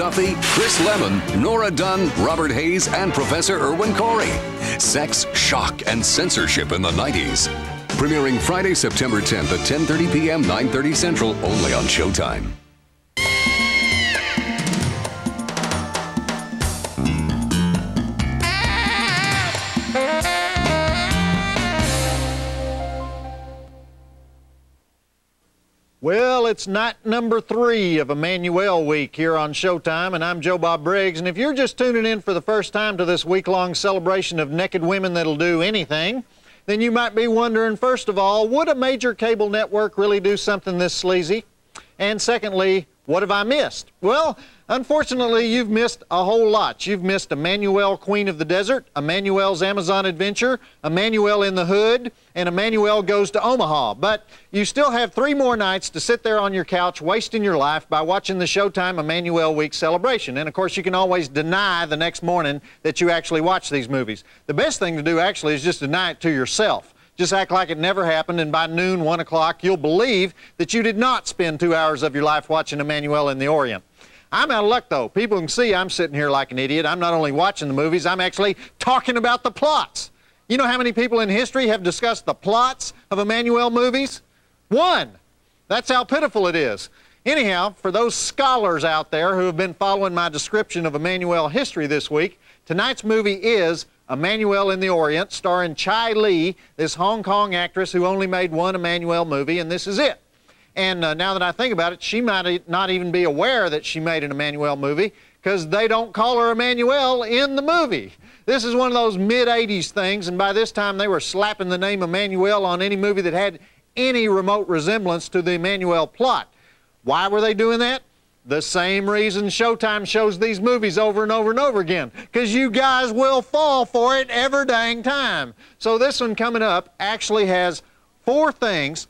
Duffy, Chris Lemmon, Nora Dunn, Robert Hays, and Professor Irwin Corey. Sex, Shock, and Censorship in the 90s. Premiering Friday, September 10th at 10.30 p.m., 9.30 Central, only on Showtime. Well, it's night number three of Emmanuelle Week here on Showtime, and I'm Joe Bob Briggs. And if you're just tuning in for the first time to this week long celebration of naked women that'll do anything, then you might be wondering, first of all, would a major cable network really do something this sleazy? And secondly, what have I missed? Well, unfortunately, you've missed a whole lot. You've missed Emmanuelle, Queen of the Desert, Emmanuelle's Amazon Adventure, Emmanuelle in the Hood, and Emmanuelle Goes to Omaha. But you still have three more nights to sit there on your couch wasting your life by watching the Showtime Emmanuelle Week celebration. And of course, you can always deny the next morning that you actually watch these movies. The best thing to do actually is just deny it to yourself. Just act like it never happened, and by noon, 1 o'clock, you'll believe that you did not spend two hours of your life watching Emmanuelle in the Orient. I'm out of luck, though. People can see I'm sitting here like an idiot. I'm not only watching the movies, I'm actually talking about the plots. You know how many people in history have discussed the plots of Emmanuelle movies? One. That's how pitiful it is. Anyhow, for those scholars out there who have been following my description of Emmanuelle history this week, tonight's movie is Emmanuelle in the Orient, starring Chai Lee, this Hong Kong actress who only made one Emmanuelle movie, and this is it. And uh, now that I think about it, she might not even be aware that she made an Emmanuelle movie because they don't call her Emmanuelle in the movie. This is one of those mid 80s things, and by this time they were slapping the name Emmanuelle on any movie that had any remote resemblance to the Emmanuelle plot. Why were they doing that? The same reason Showtime shows these movies over and over and over again. Because you guys will fall for it every dang time. So this one coming up actually has four things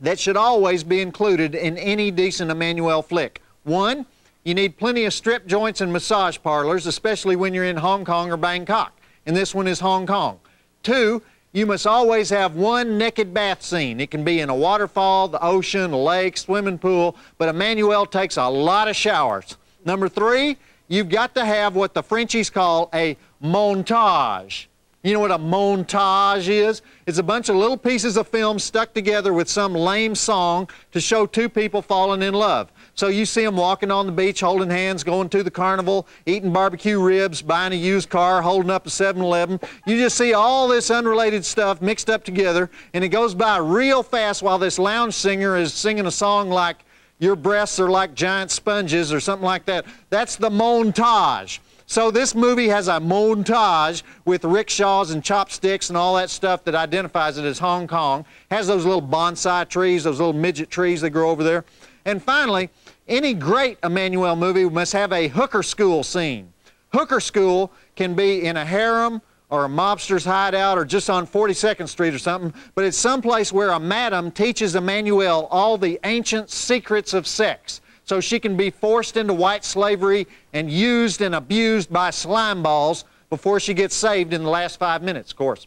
that should always be included in any decent Emmanuelle flick. One, you need plenty of strip joints and massage parlors, especially when you're in Hong Kong or Bangkok. And this one is Hong Kong. Two, you must always have one naked bath scene. It can be in a waterfall, the ocean, a lake, swimming pool, but Emmanuelle takes a lot of showers. Number three, you've got to have what the Frenchies call a montage. You know what a montage is? It's a bunch of little pieces of film stuck together with some lame song to show two people falling in love. So you see them walking on the beach, holding hands, going to the carnival, eating barbecue ribs, buying a used car, holding up a 7-Eleven. You just see all this unrelated stuff mixed up together, and it goes by real fast while this lounge singer is singing a song like "Your breasts are like giant sponges" or something like that. That's the montage. So this movie has a montage with rickshaws and chopsticks and all that stuff that identifies it as Hong Kong. Has those little bonsai trees, those little midget trees that grow over there. And finally, any great Emmanuelle movie must have a hooker school scene. Hooker school can be in a harem or a mobster's hideout or just on 42nd Street or something, but it's someplace where a madam teaches Emmanuelle all the ancient secrets of sex so she can be forced into white slavery and used and abused by slime balls before she gets saved in the last five minutes, of course.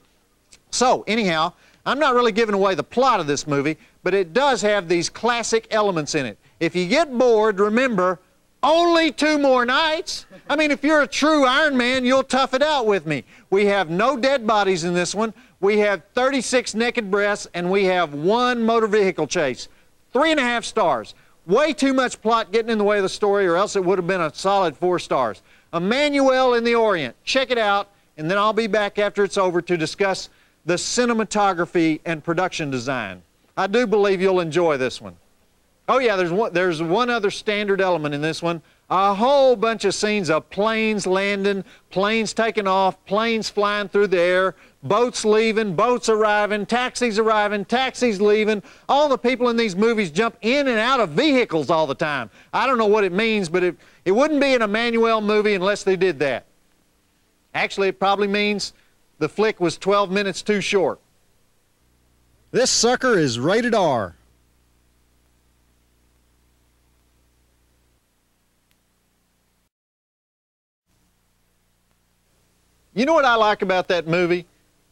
So, anyhow, I'm not really giving away the plot of this movie, but it does have these classic elements in it. If you get bored, remember, only two more nights. I mean, if you're a true Iron Man, you'll tough it out with me. We have no dead bodies in this one. We have 36 naked breasts, and we have one motor vehicle chase. Three and a half stars. Way too much plot getting in the way of the story, or else it would have been a solid four stars. Emmanuelle in the Orient. Check it out, and then I'll be back after it's over to discuss the cinematography and production design. I do believe you'll enjoy this one. Oh yeah, there's one, there's one other standard element in this one. A whole bunch of scenes of planes landing, planes taking off, planes flying through the air, boats leaving, boats arriving, taxis arriving, taxis leaving. All the people in these movies jump in and out of vehicles all the time. I don't know what it means, but it, it wouldn't be an Emmanuelle movie unless they did that. Actually, it probably means the flick was 12 minutes too short. This sucker is rated R. You know what I like about that movie?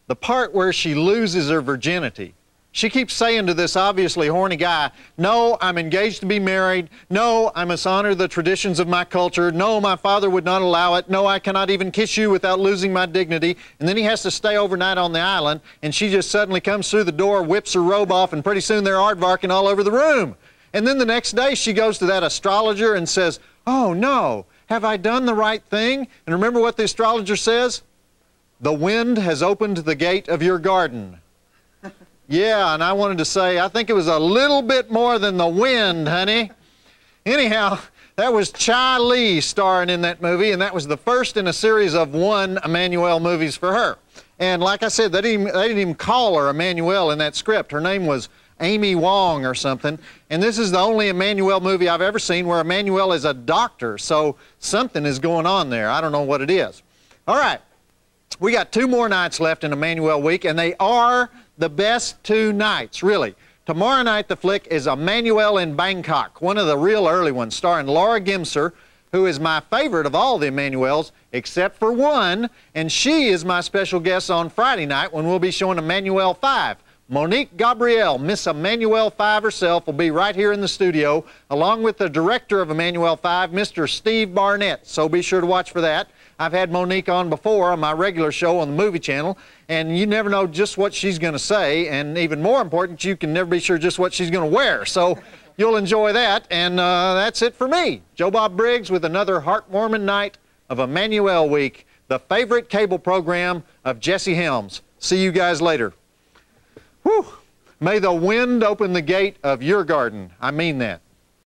The part where she loses her virginity. She keeps saying to this obviously horny guy, No, I'm engaged to be married. No, I must honor the traditions of my culture. No, my father would not allow it. No, I cannot even kiss you without losing my dignity. And then he has to stay overnight on the island, and she just suddenly comes through the door, whips her robe off, and pretty soon they're aardvarking all over the room. And then the next day she goes to that astrologer and says, Oh no, have I done the right thing? And remember what the astrologer says? The wind has opened the gate of your garden. Yeah, and I wanted to say, I think it was a little bit more than the wind, honey. Anyhow, that was Chai Lee starring in that movie, and that was the first in a series of one Emmanuelle movies for her. And like I said, they didn't, they didn't even call her Emmanuelle in that script. Her name was Amy Wong or something. And this is the only Emmanuelle movie I've ever seen where Emmanuelle is a doctor. So something is going on there. I don't know what it is. All right. We got two more nights left in Emmanuelle week, and they are the best two nights, really. Tomorrow night, the flick is Emmanuelle in Bangkok, one of the real early ones, starring Laura Gemser, who is my favorite of all the Emmanuelles, except for one, and she is my special guest on Friday night when we'll be showing Emmanuelle 5. Monique Gabrielle, Miss Emmanuelle 5 herself, will be right here in the studio, along with the director of Emmanuelle 5, Mr. Steve Barnett. So be sure to watch for that. I've had Monique on before on my regular show on the movie channel, and you never know just what she's going to say, and even more important, you can never be sure just what she's going to wear. So you'll enjoy that, and uh, that's it for me. Joe Bob Briggs with another heartwarming night of Emmanuelle Week, the favorite cable program of Jesse Helms. See you guys later. Whew. May the wind open the gate of your garden. I mean that.